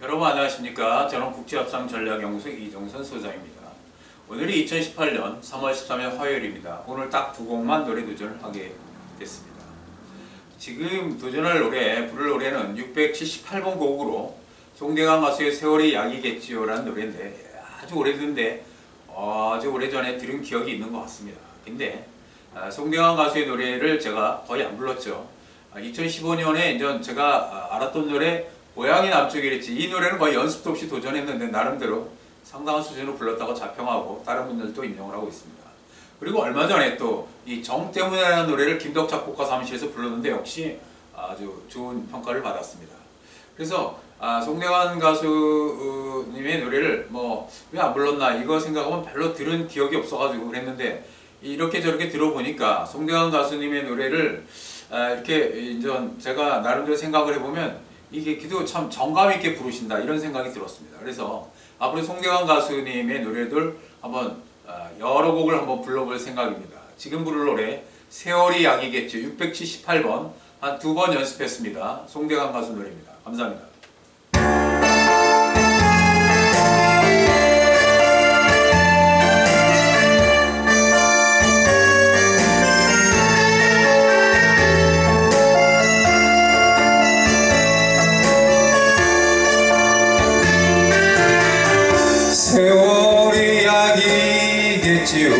여러분 안녕하십니까? 저는 국제협상전략연구소 이종선 소장입니다. 오늘이 2018년 3월 13일 화요일입니다. 오늘 딱 두 곡만 노래 도전을 하게 됐습니다. 지금 도전할 노래 부를 노래는 678번 곡으로 송대관 가수의 세월이 약이겠지요 라는 노래인데 아주 오래된데 아주 오래전에 들은 기억이 있는 것 같습니다. 근데 아, 송대관 가수의 노래를 제가 거의 안 불렀죠. 2015년에 이제 제가 알았던 노래 고향이 남쪽이랬지 이 노래는 거의 연습도 없이 도전했는데 나름대로 상당한 수준으로 불렀다고 자평하고 다른 분들도 인정을 하고 있습니다. 그리고 얼마 전에 또 이 정 때문이라는 노래를 김덕 작곡가 사무실에서 불렀는데 역시 아주 좋은 평가를 받았습니다. 그래서 아, 송대관 가수님의 노래를 뭐 왜 안 불렀나 이거 생각하면 별로 들은 기억이 없어가지고 그랬는데 이렇게 저렇게 들어보니까 송대관 가수님의 노래를 아, 이렇게 이제 제가 나름대로 생각을 해보면 이게 기도 참 정감 있게 부르신다 이런 생각이 들었습니다. 그래서 앞으로 송대관 가수님의 노래들 한번 아, 여러 곡을 한번 불러볼 생각입니다. 지금 부를 노래 세월이 약이겠죠. 678번 한 두 번 연습했습니다. 송대관 가수 노래입니다. 감사합니다. 약이겠지요.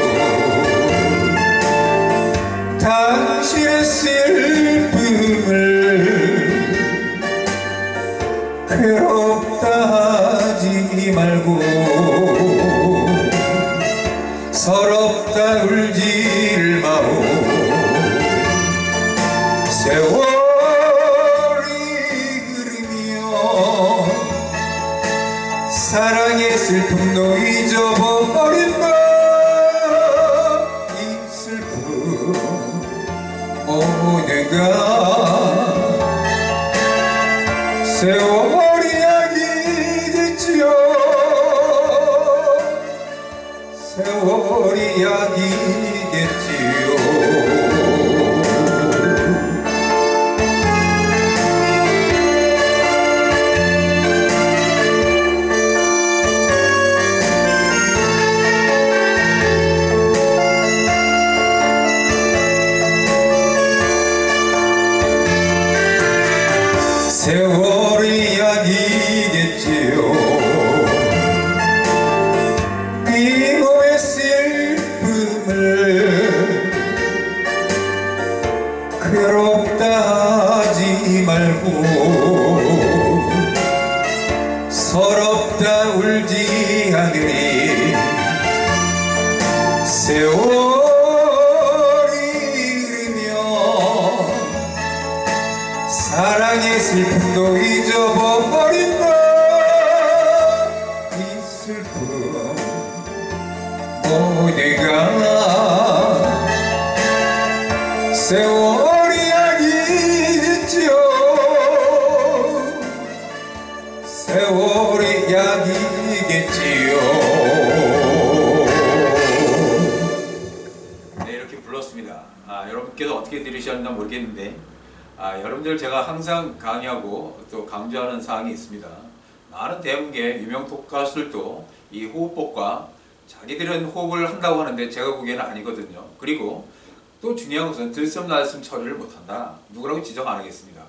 당신의 슬픔을 괴롭다 하지 말고 서럽다 울지를 마오. 세월이 흐르며 사랑의 슬픔도 잊어버린다 오늘가 세월이 약이겠지요. 세월이 약이겠지요 괴롭다 하지 말고 서럽다 울지 않으리 세월이 흐르면 사랑의 슬픔도 잊어버린다 세월이 약이겠지요 네, 이렇게 불렀습니다. 아, 여러분께서 어떻게 들으셨나 모르겠는데 아, 여러분들 제가 항상 강의하고 또 강조하는 사항이 있습니다. 많은 대부분의 유명 톡 가수들도 이 호흡법과 자기들은 호흡을 한다고 하는데 제가 보기에는 아니거든요. 그리고 또 중요한 것은 들숨날숨 처리를 못한다. 누구라고 지적 안 하겠습니다.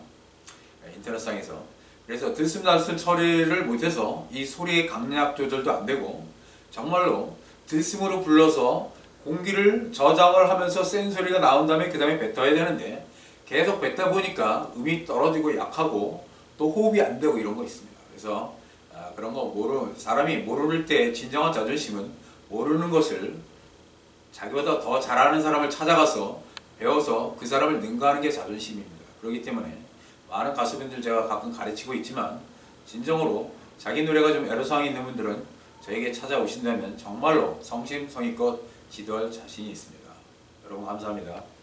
네, 인터넷상에서. 그래서 들숨날숨 처리를 못해서 이 소리의 강약 조절도 안 되고 정말로 들숨으로 불러서 공기를 저장을 하면서 센 소리가 나온 다음에 그 다음에 뱉어야 되는데 계속 뱉다 보니까 음이 떨어지고 약하고 또 호흡이 안 되고 이런 거 있습니다. 그래서 아, 그런 거 모르 사람이 모를 때 진정한 자존심은 모르는 것을 자기보다 더 잘하는 사람을 찾아가서 배워서 그 사람을 능가하는 게 자존심입니다. 그렇기 때문에 많은 가수분들 제가 가끔 가르치고 있지만 진정으로 자기 노래가 좀 애로사항이 있는 분들은 저에게 찾아오신다면 정말로 성심성의껏 지도할 자신이 있습니다. 여러분 감사합니다.